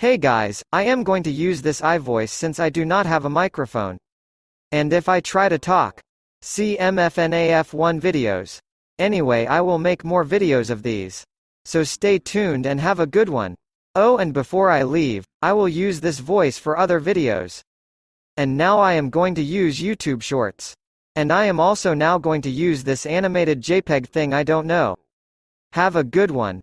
Hey guys, I am going to use this iVoice since I do not have a microphone. And if I try to talk, see MFNAF1 videos. Anyway I will make more videos of these. So stay tuned and have a good one. Oh and before I leave, I will use this voice for other videos. And now I am going to use YouTube Shorts. And I am also now going to use this animated JPEG thing I don't know. Have a good one.